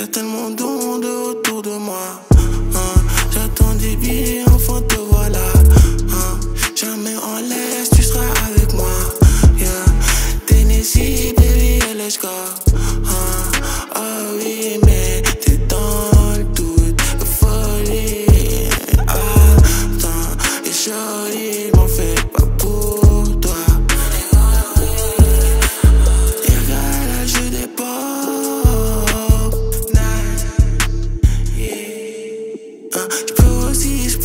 Y'a tellement d'ondes autour de moi. Hein, j'attends des billets, te voilà. Hein, jamais en laisse, tu seras avec moi. Yeah. Tennessee, baby, LSK. Rosie's